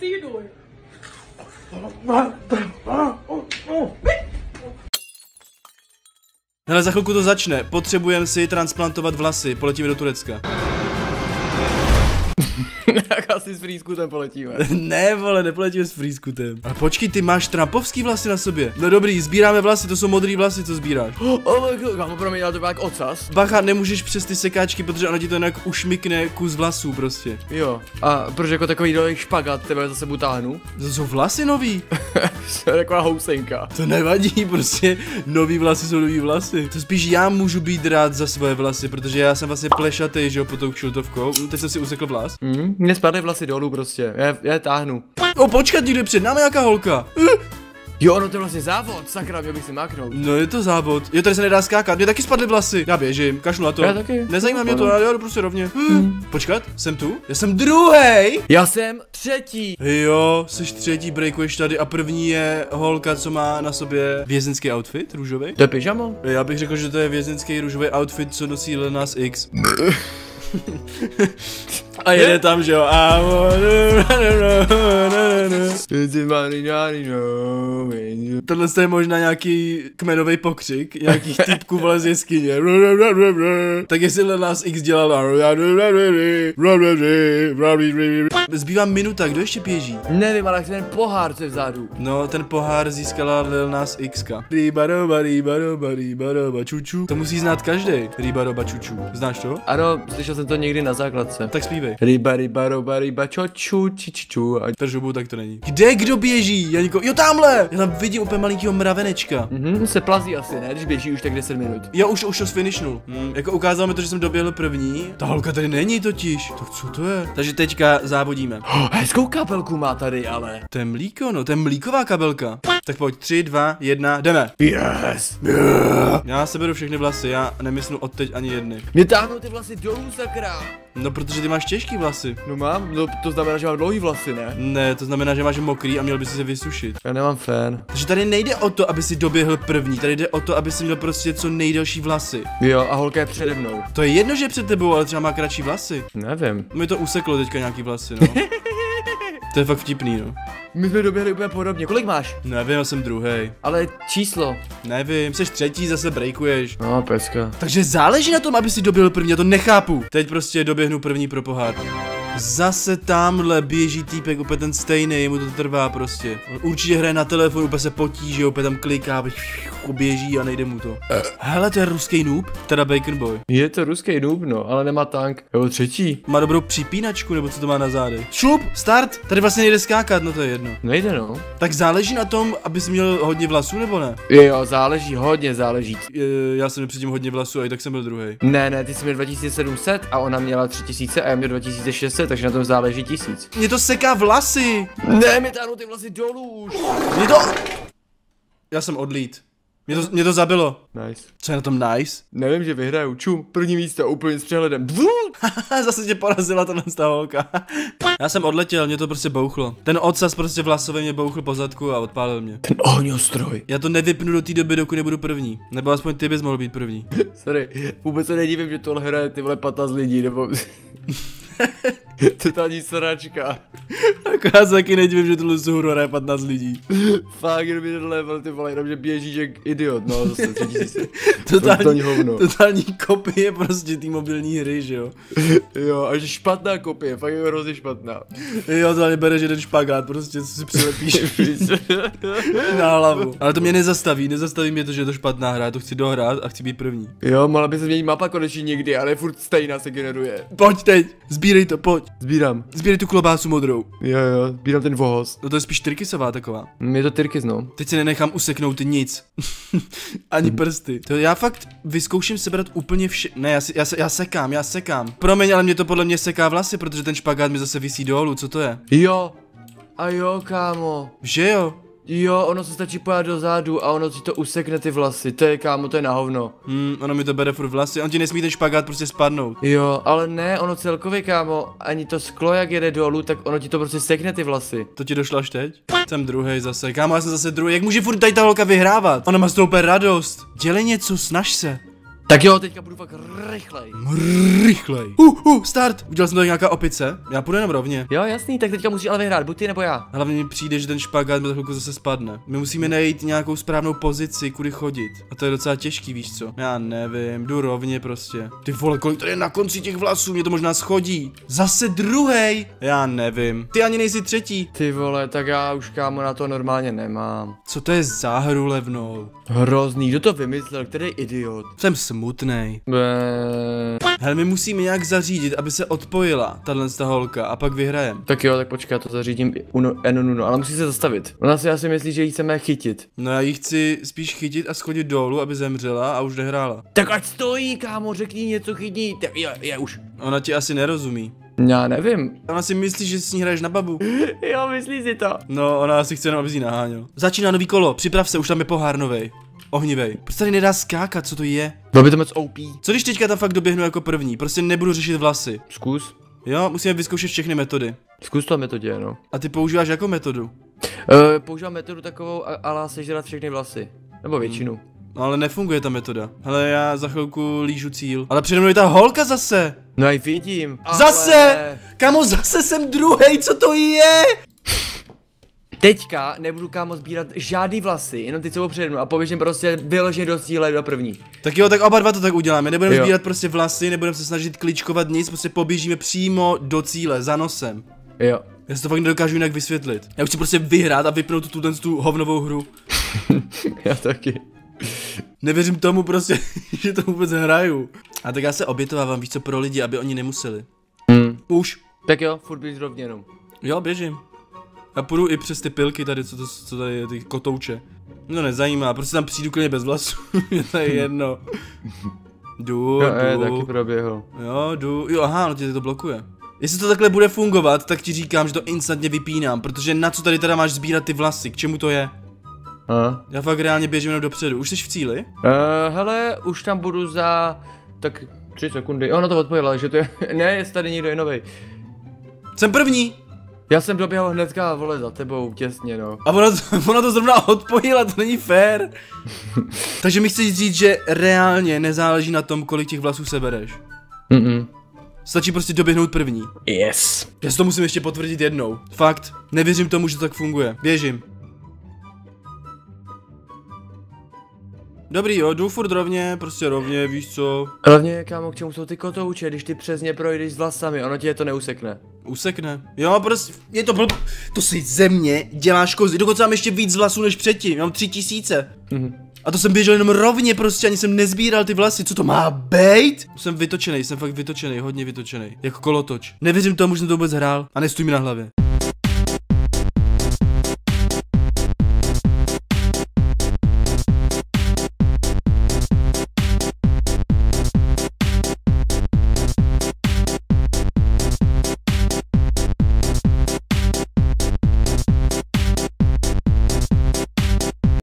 see you do it. Hele, za chvilku to začne. Potřebujeme si transplantovat vlasy. Poletíme do Turecka. Tak asi s frýskutem poletíme. ne, vole, nepoletíme s frýskutem. Ale počkej, ty máš trampovský vlasy na sobě. No dobrý, sbíráme vlasy, to jsou modrý vlasy, co sbíráš. oh my god, kámo, pro mě dělá to jako ocas. Bacha, nemůžeš přes ty sekáčky, protože ono ti to jinak ušmykne kus vlasů prostě. Jo, a protože jako takový dolej špagat tebe zase butáhnu. To jsou vlasy nový. to je taková housenka. To nevadí, prostě nový vlasy jsou nový vlasy. To spíš já můžu být rád za svoje vlasy, protože já jsem vlastně plešatý, že jo, pod tou kšiltovkou. Teď jsem si usekl vlas. Mm, mně spadly vlasy dolů prostě, já, já je táhnu. O, počkat, někde před námi jaká holka. Jo, no to je vlastně závod, sakra, měl bych si máknout. No je to závod. Jo, tady se nedá skákat. Mě taky spadly vlasy. Já běžím, kašlu na to. Já taky. Nezajímá mě to, já jdu prostě rovně. Hmm. Počkat, jsem tu? Já jsem druhý. Já jsem třetí. Jo, jsi třetí, breakuješ tady a první je holka, co má na sobě vězenský outfit, růžový. To je pyžamo? Já bych řekl, že to je vězenský růžový outfit, co nosí Lil Nas X. A jede tam, že jo. I Tohle je možná nějaký kmenový pokřik, nějakých typků vole z jeskyně. Tak jestli Nas X dělal Zbývá minuta, kdo ještě běží? Nevím, ale ten pohár, co je vzadu. No, ten pohár získala Lil Nas X. Rýbaroba, rýbaroba, rýbaroba, čuču. To musí znát každý. Rýbaroba, čuču. Znáš to? Ano, slyšel jsem to někdy na základce. Tak zpívej. Ryba, ryba, roba, ryba, čo, ču, či, či, ču. A... Držubu, tak to není. Kde kdo běží? Já nikoho... Jo, tamhle! Já tam vidím úplně malinkýho mravenečka. Mhm, se plazí asi, ne? Když běží už tak 10 minut. Já už, už to finishnul. Hmm. Jako ukázalo mi to, že jsem doběhl první. Ta holka tady není totiž. Tak co to je? Takže teďka závodíme. Oh, hezkou kabelku má tady, ale. To je mlíko, no, to je mlíková kabelka. Tak pojď, 3, 2, 1, jdeme. Yes. Yeah. Já seberu všechny vlasy, já nemyslu od teď ani jedny. Mě táhnou ty vlasy dolů, sakra. No, protože ty máš těžký vlasy. No mám, no to znamená, že mám dlouhý vlasy, ne? Ne, to znamená, že máš mokrý a měl by si se vysušit. Já nemám fén. Takže tady nejde o to, aby si doběhl první, tady jde o to, aby si měl prostě co nejdelší vlasy. Jo, a holka je přede mnou. To je jedno, že je před tebou, ale třeba má kratší vlasy. Nevím. Mi to useklo teďka nějaký vlasy, no. to je fakt vtipný, no. My jsme doběhli úplně podobně. Kolik máš? Nevím, já jsem druhý. Ale číslo. Nevím, jsi třetí, zase breakuješ. No, peska. Takže záleží na tom, aby si doběhl první, já to nechápu. Teď prostě doběhnu první pro pohár. Zase tamhle běží týpek, úplně ten stejný, mu to trvá prostě. On určitě hraje na telefonu, úplně se potí, že jo, úplně tam kliká, běží a nejde mu to. Hele, to je ruský noob, teda Bacon Boy. Je to ruský noob, no, ale nemá tank. Jo, třetí. Má dobrou připínačku, nebo co to má na zádech. Šup, start, tady vlastně nejde skákat, no to je jedno. Nejde, no. Tak záleží na tom, abys měl hodně vlasů, nebo ne? Jo, záleží, hodně záleží. Je, já jsem předtím hodně vlasů a i tak jsem byl druhý. Ne, ne, ty jsi měl 2700 a ona měla 3000 a já měl 2600, takže na tom záleží tisíc. Mě to seká vlasy. Ne, mi táhnou ty vlasy dolů už. Mě to... Já jsem odlít. Mě to, mě to zabilo. Nice. Co je na tom nice? Nevím, že vyhraju. Čum, první místo, úplně s přehledem. Zase tě porazila ta holka. Já jsem odletěl, mě to prostě bouchlo. Ten odsaz prostě vlasově mě bouchl po zadku a odpálil mě. Ten ohňostroj. Já to nevypnu do té doby, dokud nebudu první. Nebo aspoň ty bys mohl být první. Sorry, vůbec se nedívím, že tohle hraje ty vole 15 lidí, nebo... Totální sračka. Tak já se taky nedivím, že tohle jsou hru 15 lidí. Fakt, jenom ten level, ty vole, jenom že běžíš jak idiot, no, zase třetí si. totální, hovno. totální kopie prostě té mobilní hry, že jo. jo, a že špatná kopie, fakt je hrozně špatná. Jo, to ani bere, že ten špagát, prostě si přilepíš na hlavu. Ale to mě nezastaví, nezastaví mě to, že je to špatná hra, já to chci dohrát a chci být první. Jo, mohla by se změnit mapa konečně někdy, ale furt stejná se generuje. Pojď teď, sbírej to, pojď. Sbírám. Sbírej tu klobásu modrou. Jo, jo, sbírám ten vohos. No to je spíš tyrkysová taková. Mm, je to tyrkys, no. Teď si nenechám useknout nic. Ani prsty. To já fakt vyzkouším sebrat úplně vše... Ne, já, si, já, se, já sekám, já sekám. Promiň, ale mě to podle mě seká vlasy, protože ten špagát mi zase visí dolů, co to je? Jo. A jo, kámo. Že jo? Jo, ono se stačí pojat dozadu a ono ti to usekne ty vlasy, to je kámo, to je na hovno. Hmm, ono mi to bere furt vlasy, on ti nesmí ten špagát prostě spadnout. Jo, ale ne, ono celkově kámo, ani to sklo jak jede dolů, tak ono ti to prostě sekne ty vlasy. To ti došlo až teď? Jsem druhý zase, kámo, já jsem zase druhý, jak může furt tady ta holka vyhrávat? Ona má úplně radost. Dělej něco, snaž se. Tak jo, teďka budu fakt rychlej. Rychlej. Uh, uh, start. Udělal jsem to nějaká opice. Já půjdu jenom rovně. Jo, jasný, tak teďka musíš ale vyhrát, buď ty nebo já. Hlavně mi přijde, že ten špagát mi za chvilku zase spadne. My musíme najít nějakou správnou pozici, kudy chodit. A to je docela těžký, víš co? Já nevím, jdu rovně prostě. Ty vole, kolik tady je na konci těch vlasů, mě to možná schodí. Zase druhý. Já nevím. Ty ani nejsi třetí. Ty vole, tak já už kámo na to normálně nemám. Co to je za hru levnou? Hrozný, kdo to vymyslel, který idiot? Jsem smutnej. Bé... Hele, my musíme nějak zařídit, aby se odpojila tahle ta holka a pak vyhrajem. Tak jo, tak počkej, já to zařídím uno, eno, ale musí se zastavit. Ona si asi myslí, že jí chceme chytit. No já ji chci spíš chytit a schodit dolů, aby zemřela a už nehrála. Tak ať stojí, kámo, řekni něco chytí. Je, je už. Ona ti asi nerozumí. Já nevím. Ona si myslí, že s ní hraješ na babu. Jo, myslí si to. No, ona asi chce jenom, aby si ji naháněl. Začíná nový kolo, připrav se, už tam je pohár novej. Ohnivej. Proč tady nedá skákat, co to je? Bylo by to moc OP. Co když teďka tam fakt doběhnu jako první? Prostě nebudu řešit vlasy. Zkus. Jo, musíme vyzkoušet všechny metody. Zkus to metodě, no. A ty používáš jako metodu? Uh, používám metodu takovou, a- ala sežrat všechny vlasy. Nebo většinu. No ale nefunguje ta metoda. Hele, já za chvilku lížu cíl. Ale přede mnou je ta holka zase! No já ji vidím. Zase! Ale... Kamo, zase jsem druhý, co to je? Teďka nebudu kámo sbírat žádný vlasy, jenom ty co přede mnou a poběžím prostě vyloženě do cíle do první. Tak jo, tak oba dva to tak uděláme. Nebudeme Jo. sbírat prostě vlasy, nebudeme se snažit kličkovat nic, prostě poběžíme přímo do cíle, za nosem. Jo. Já si to fakt nedokážu jinak vysvětlit. Já už chci prostě vyhrát a vypnout tu, tu, tu hovnovou hru. Já taky. Nevěřím tomu prostě, že to vůbec hraju. A tak já se obětovávám, víš co, pro lidi, aby oni nemuseli. Hmm. Už. Tak jo, furt běž rovně jenom. Jo, běžím. Já půjdu i přes ty pilky tady, co, to, co tady je, ty kotouče. No nezajímá, prostě tam přijdu klidně bez vlasů, je to je jedno. Jdu, Jo, je, jdu. taky proběhl. Jo, jdu, jo, aha, no tě to blokuje. Jestli to takhle bude fungovat, tak ti říkám, že to instantně vypínám, protože na co tady teda máš sbírat ty vlasy, k čemu to je? Aha. Já fakt reálně běžím jenom dopředu, už jsi v cíli? Uh, hele, už tam budu za tak 3 sekundy. Ona to odpojila, že to je, ne, jestli tady někdo je novej. Jsem první! Já jsem doběhl hnedka, vole, za tebou, těsně, no. A ona to, ona to zrovna odpojila, to není fér. Takže mi chceš říct, že reálně nezáleží na tom, kolik těch vlasů sebereš. Mm Stačí prostě doběhnout první. Yes. Já si to musím ještě potvrdit jednou. Fakt, nevěřím tomu, že to tak funguje. Běžím. Dobrý jo, jdu furt rovně, prostě rovně, víš co, Hlavně, kámo, k čemu jsou ty kotouče, když ty přes ně projdeš s vlasami, ono ti to neusekne. Usekne. Jo, prostě, je to blb... To si ze mě děláš kozy, dokonce mám ještě víc vlasů než předtím, mám tři tisíce. Mhm. A to jsem běžel jenom rovně prostě, ani jsem nezbíral ty vlasy, co to má být? Jsem vytočený, jsem fakt vytočený, hodně vytočený, jako kolotoč. Nevěřím tomu, že jsem to vůbec hrál a nestůj mi na hlavě.